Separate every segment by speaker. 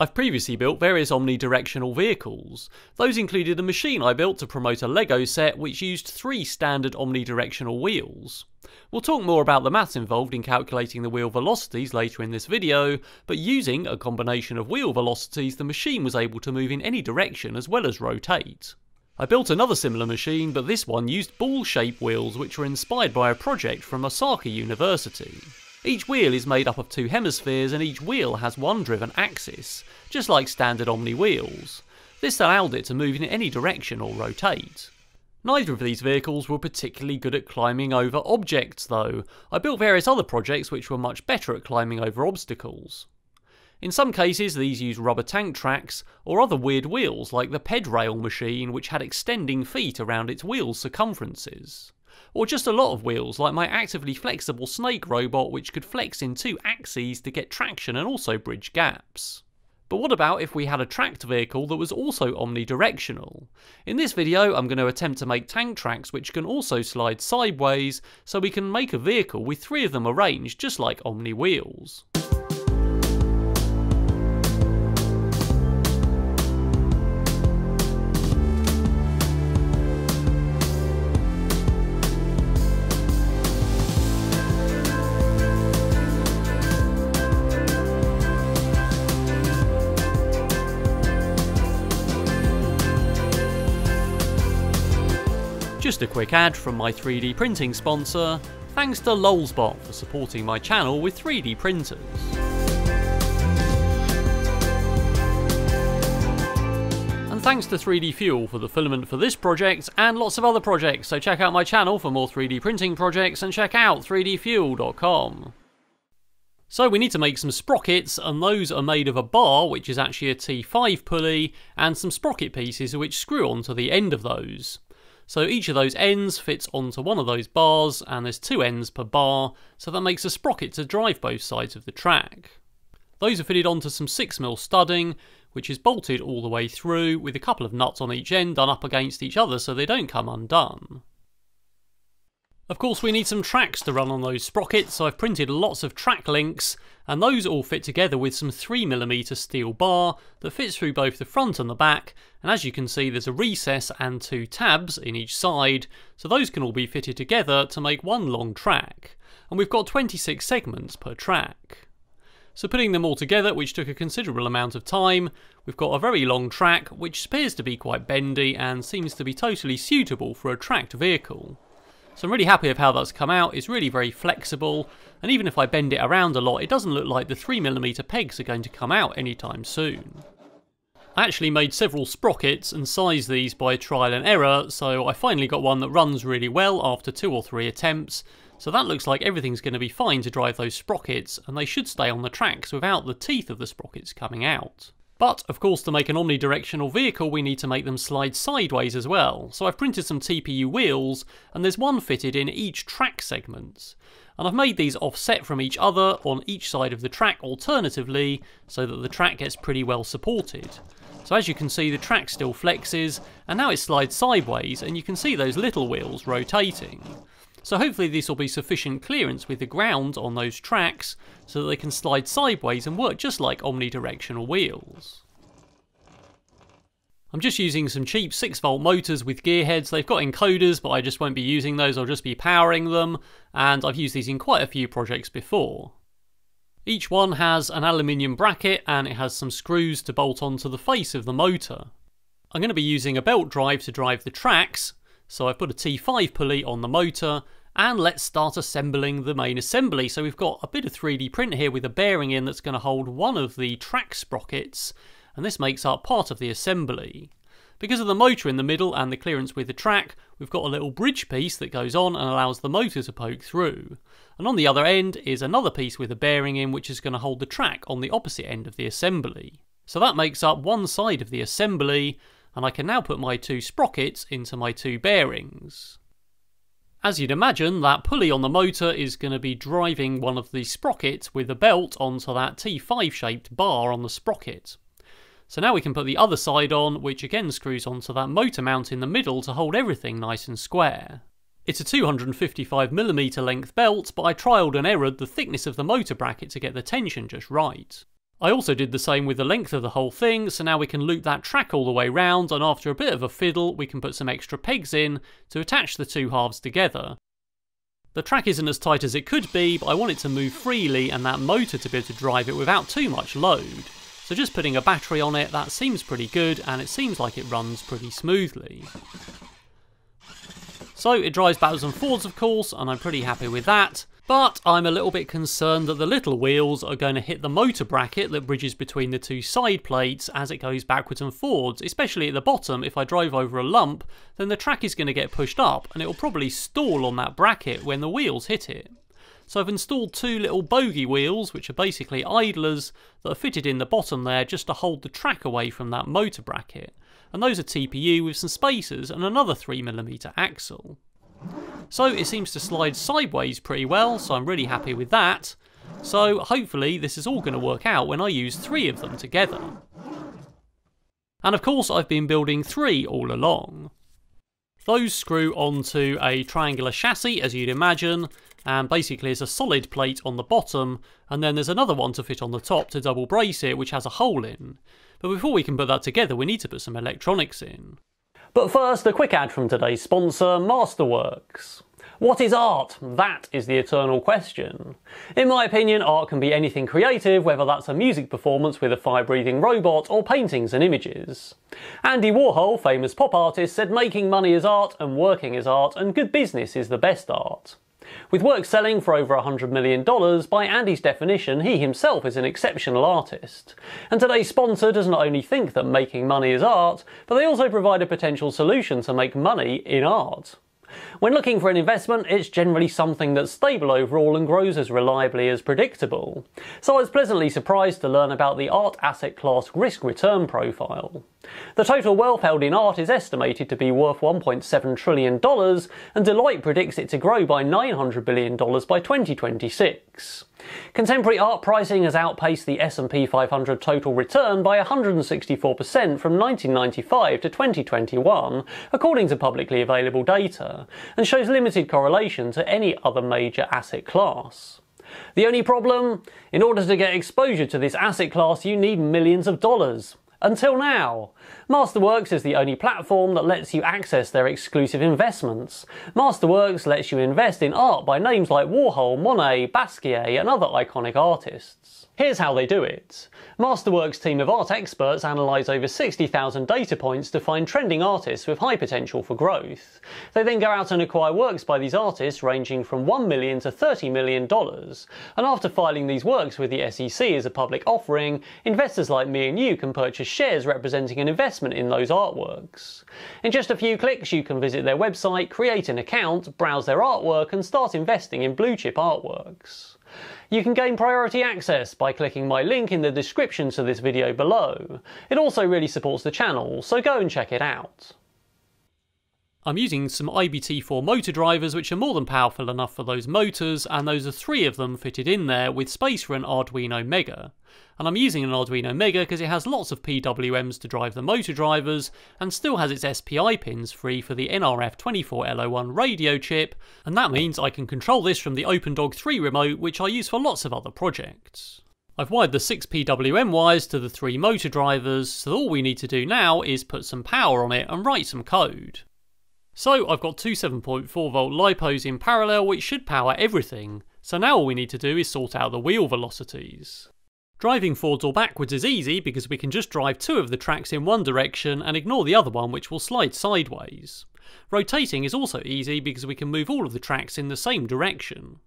Speaker 1: I've previously built various omnidirectional vehicles. Those included a machine I built to promote a LEGO set which used three standard omnidirectional wheels. We'll talk more about the maths involved in calculating the wheel velocities later in this video, but using a combination of wheel velocities the machine was able to move in any direction as well as rotate. I built another similar machine, but this one used ball-shaped wheels which were inspired by a project from Osaka University. Each wheel is made up of two hemispheres and each wheel has one driven axis, just like standard Omni wheels. This allowed it to move in any direction or rotate. Neither of these vehicles were particularly good at climbing over objects though. I built various other projects which were much better at climbing over obstacles. In some cases these use rubber tank tracks or other weird wheels like the Pedrail machine which had extending feet around its wheel circumferences or just a lot of wheels like my actively flexible snake robot which could flex in two axes to get traction and also bridge gaps. But what about if we had a tracked vehicle that was also omnidirectional? In this video I'm going to attempt to make tank tracks which can also slide sideways so we can make a vehicle with three of them arranged just like omni wheels. Just a quick ad from my 3D printing sponsor, thanks to LulzBot for supporting my channel with 3D printers. And thanks to 3D Fuel for the filament for this project and lots of other projects, so check out my channel for more 3D printing projects and check out 3dfuel.com. So we need to make some sprockets, and those are made of a bar, which is actually a T5 pulley, and some sprocket pieces which screw onto the end of those. So each of those ends fits onto one of those bars, and there's two ends per bar, so that makes a sprocket to drive both sides of the track. Those are fitted onto some 6mm studding, which is bolted all the way through, with a couple of nuts on each end done up against each other so they don't come undone. Of course we need some tracks to run on those sprockets, so I've printed lots of track links, and those all fit together with some 3mm steel bar that fits through both the front and the back, and as you can see there's a recess and two tabs in each side, so those can all be fitted together to make one long track, and we've got 26 segments per track. So putting them all together, which took a considerable amount of time, we've got a very long track which appears to be quite bendy and seems to be totally suitable for a tracked vehicle. So I'm really happy with how that's come out, it's really very flexible, and even if I bend it around a lot, it doesn't look like the 3mm pegs are going to come out anytime soon. I actually made several sprockets and sized these by trial and error, so I finally got one that runs really well after two or three attempts, so that looks like everything's going to be fine to drive those sprockets, and they should stay on the tracks without the teeth of the sprockets coming out. But, of course, to make an omnidirectional vehicle we need to make them slide sideways as well, so I've printed some TPU wheels, and there's one fitted in each track segment. And I've made these offset from each other on each side of the track alternatively, so that the track gets pretty well supported. So as you can see the track still flexes, and now it slides sideways, and you can see those little wheels rotating. So hopefully this will be sufficient clearance with the ground on those tracks so that they can slide sideways and work just like omnidirectional wheels. I'm just using some cheap 6 volt motors with gearheads. They've got encoders, but I just won't be using those. I'll just be powering them. And I've used these in quite a few projects before. Each one has an aluminium bracket and it has some screws to bolt onto the face of the motor. I'm going to be using a belt drive to drive the tracks. So I've put a T5 pulley on the motor and let's start assembling the main assembly. So we've got a bit of 3D print here with a bearing in that's going to hold one of the track sprockets, and this makes up part of the assembly. Because of the motor in the middle and the clearance with the track, we've got a little bridge piece that goes on and allows the motor to poke through. And on the other end is another piece with a bearing in which is going to hold the track on the opposite end of the assembly. So that makes up one side of the assembly, and I can now put my two sprockets into my two bearings. As you'd imagine, that pulley on the motor is going to be driving one of the sprockets with a belt onto that T5 shaped bar on the sprocket. So now we can put the other side on, which again screws onto that motor mount in the middle to hold everything nice and square. It's a 255mm length belt, but I trialled and errored the thickness of the motor bracket to get the tension just right. I also did the same with the length of the whole thing, so now we can loop that track all the way round, and after a bit of a fiddle, we can put some extra pegs in to attach the two halves together. The track isn't as tight as it could be, but I want it to move freely and that motor to be able to drive it without too much load. So just putting a battery on it, that seems pretty good, and it seems like it runs pretty smoothly. So it drives backwards and forwards of course, and I'm pretty happy with that. But I'm a little bit concerned that the little wheels are going to hit the motor bracket that bridges between the two side plates as it goes backwards and forwards, especially at the bottom. If I drive over a lump, then the track is going to get pushed up and it will probably stall on that bracket when the wheels hit it. So I've installed two little bogey wheels, which are basically idlers, that are fitted in the bottom there just to hold the track away from that motor bracket. And those are TPU with some spacers and another 3mm axle. So it seems to slide sideways pretty well, so I'm really happy with that. So hopefully this is all going to work out when I use three of them together. And of course I've been building three all along. Those screw onto a triangular chassis as you'd imagine, and basically it's a solid plate on the bottom, and then there's another one to fit on the top to double brace it which has a hole in. But before we can put that together we need to put some electronics in. But first, a quick ad from today's sponsor, Masterworks. What is art? That is the eternal question. In my opinion, art can be anything creative, whether that's a music performance with a fire-breathing robot or paintings and images. Andy Warhol, famous pop artist, said making money is art and working is art and good business is the best art. With work selling for over $100 million, by Andy's definition, he himself is an exceptional artist. And today's sponsor does not only think that making money is art, but they also provide a potential solution to make money in art. When looking for an investment, it's generally something that's stable overall and grows as reliably as predictable. So I was pleasantly surprised to learn about the art asset class risk return profile. The total wealth held in art is estimated to be worth $1.7 trillion, and Deloitte predicts it to grow by $900 billion by 2026. Contemporary art pricing has outpaced the S&P 500 total return by 164% from 1995 to 2021, according to publicly available data, and shows limited correlation to any other major asset class. The only problem? In order to get exposure to this asset class, you need millions of dollars. Until now. Masterworks is the only platform that lets you access their exclusive investments. Masterworks lets you invest in art by names like Warhol, Monet, Basquiat, and other iconic artists. Here's how they do it. Masterworks' team of art experts analyse over 60,000 data points to find trending artists with high potential for growth. They then go out and acquire works by these artists ranging from 1 million to $30 million. And after filing these works with the SEC as a public offering, investors like me and you can purchase shares representing an investment in those artworks. In just a few clicks, you can visit their website, create an account, browse their artwork, and start investing in blue chip artworks. You can gain priority access by clicking my link in the description to this video below. It also really supports the channel, so go and check it out. I'm using some IBT4 motor drivers which are more than powerful enough for those motors and those are three of them fitted in there with space for an Arduino Mega. And I'm using an Arduino Mega because it has lots of PWMs to drive the motor drivers and still has its SPI pins free for the NRF24L01 radio chip and that means I can control this from the OpenDog 3 remote which I use for lots of other projects. I've wired the 6 PWM wires to the three motor drivers, so all we need to do now is put some power on it and write some code. So I've got two 7.4 volt LiPos in parallel which should power everything, so now all we need to do is sort out the wheel velocities. Driving forwards or backwards is easy because we can just drive two of the tracks in one direction and ignore the other one which will slide sideways. Rotating is also easy because we can move all of the tracks in the same direction.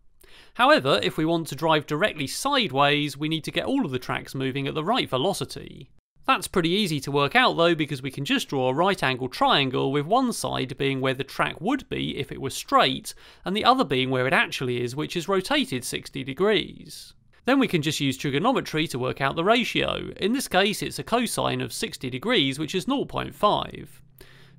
Speaker 1: However, if we want to drive directly sideways, we need to get all of the tracks moving at the right velocity. That's pretty easy to work out though because we can just draw a right angle triangle with one side being where the track would be if it were straight and the other being where it actually is which is rotated 60 degrees. Then we can just use trigonometry to work out the ratio. In this case it's a cosine of 60 degrees which is 0.5.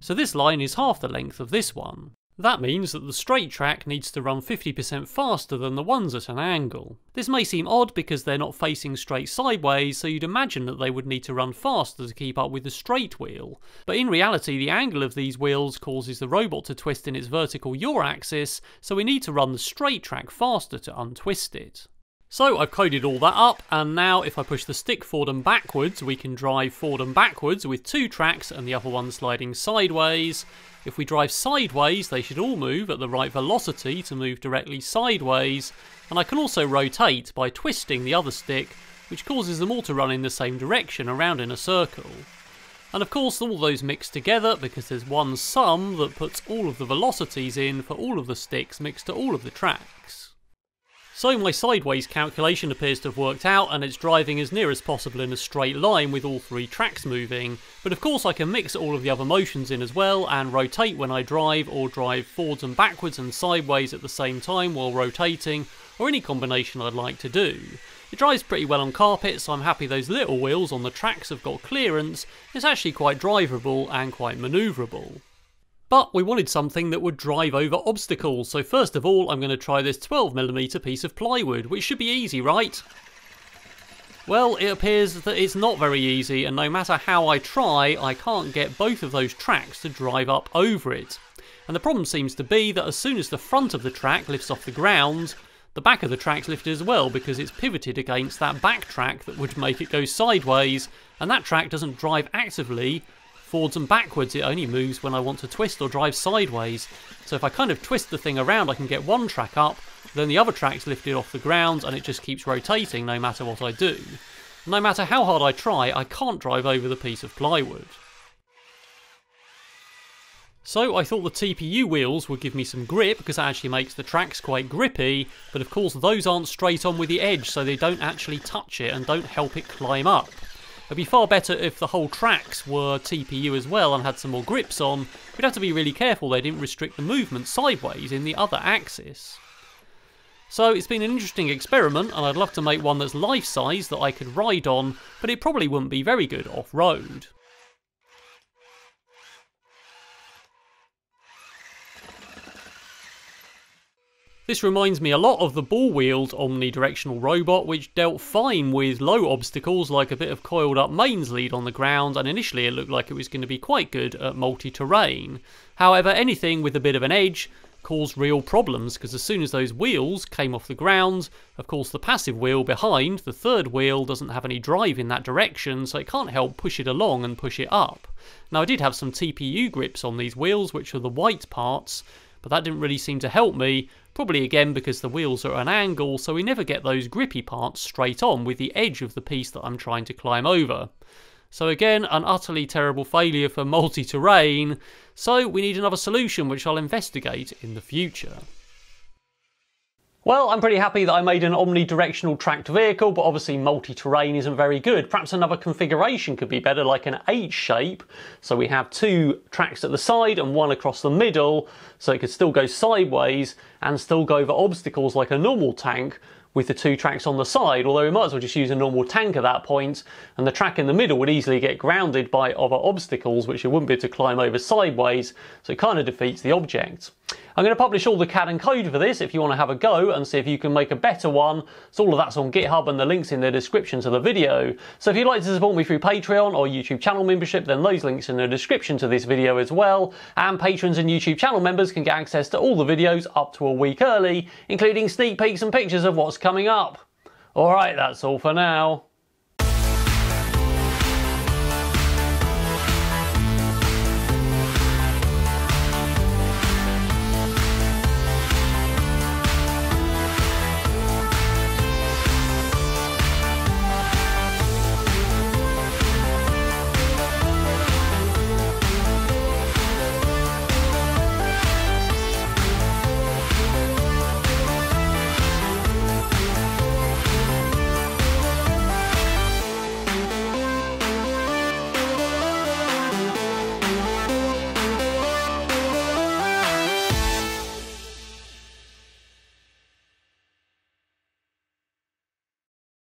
Speaker 1: So this line is half the length of this one. That means that the straight track needs to run 50% faster than the ones at an angle. This may seem odd because they're not facing straight sideways, so you'd imagine that they would need to run faster to keep up with the straight wheel. But in reality, the angle of these wheels causes the robot to twist in its vertical yaw axis, so we need to run the straight track faster to untwist it. So I've coded all that up, and now if I push the stick forward and backwards, we can drive forward and backwards with two tracks and the other one sliding sideways. If we drive sideways, they should all move at the right velocity to move directly sideways, and I can also rotate by twisting the other stick, which causes them all to run in the same direction around in a circle. And of course all those mix together because there's one sum that puts all of the velocities in for all of the sticks mixed to all of the tracks. So my sideways calculation appears to have worked out and it's driving as near as possible in a straight line with all three tracks moving, but of course I can mix all of the other motions in as well and rotate when I drive or drive forwards and backwards and sideways at the same time while rotating or any combination I'd like to do. It drives pretty well on carpet so I'm happy those little wheels on the tracks have got clearance, it's actually quite drivable and quite manoeuvrable. But we wanted something that would drive over obstacles, so first of all I'm going to try this 12mm piece of plywood, which should be easy, right? Well, it appears that it's not very easy, and no matter how I try, I can't get both of those tracks to drive up over it. And the problem seems to be that as soon as the front of the track lifts off the ground, the back of the track's lifted as well because it's pivoted against that back track that would make it go sideways, and that track doesn't drive actively forwards and backwards, it only moves when I want to twist or drive sideways. So if I kind of twist the thing around, I can get one track up, then the other track's lifted off the ground, and it just keeps rotating no matter what I do. No matter how hard I try, I can't drive over the piece of plywood. So I thought the TPU wheels would give me some grip because that actually makes the tracks quite grippy, but of course those aren't straight on with the edge so they don't actually touch it and don't help it climb up. It'd be far better if the whole tracks were TPU as well and had some more grips on. We'd have to be really careful they didn't restrict the movement sideways in the other axis. So it's been an interesting experiment and I'd love to make one that's life-size that I could ride on, but it probably wouldn't be very good off-road. This reminds me a lot of the ball-wheeled omnidirectional robot which dealt fine with low obstacles like a bit of coiled up mains lead on the ground and initially it looked like it was going to be quite good at multi-terrain. However, anything with a bit of an edge caused real problems because as soon as those wheels came off the ground, of course the passive wheel behind, the third wheel, doesn't have any drive in that direction so it can't help push it along and push it up. Now I did have some TPU grips on these wheels which are the white parts, but that didn't really seem to help me, probably again because the wheels are at an angle so we never get those grippy parts straight on with the edge of the piece that I'm trying to climb over. So again, an utterly terrible failure for multi-terrain, so we need another solution which I'll investigate in the future. Well, I'm pretty happy that I made an omnidirectional tracked vehicle, but obviously multi-terrain isn't very good. Perhaps another configuration could be better, like an H shape. So we have two tracks at the side and one across the middle, so it could still go sideways and still go over obstacles like a normal tank, with the two tracks on the side, although we might as well just use a normal tank at that point, and the track in the middle would easily get grounded by other obstacles which it wouldn't be able to climb over sideways, so it kind of defeats the object. I'm going to publish all the CAD and code for this if you want to have a go and see if you can make a better one. So all of that's on GitHub and the links in the description to the video. So if you'd like to support me through Patreon or YouTube channel membership, then those links in the description to this video as well. And patrons and YouTube channel members can get access to all the videos up to a week early, including sneak peeks and pictures of what's coming up. Alright, that's all for now.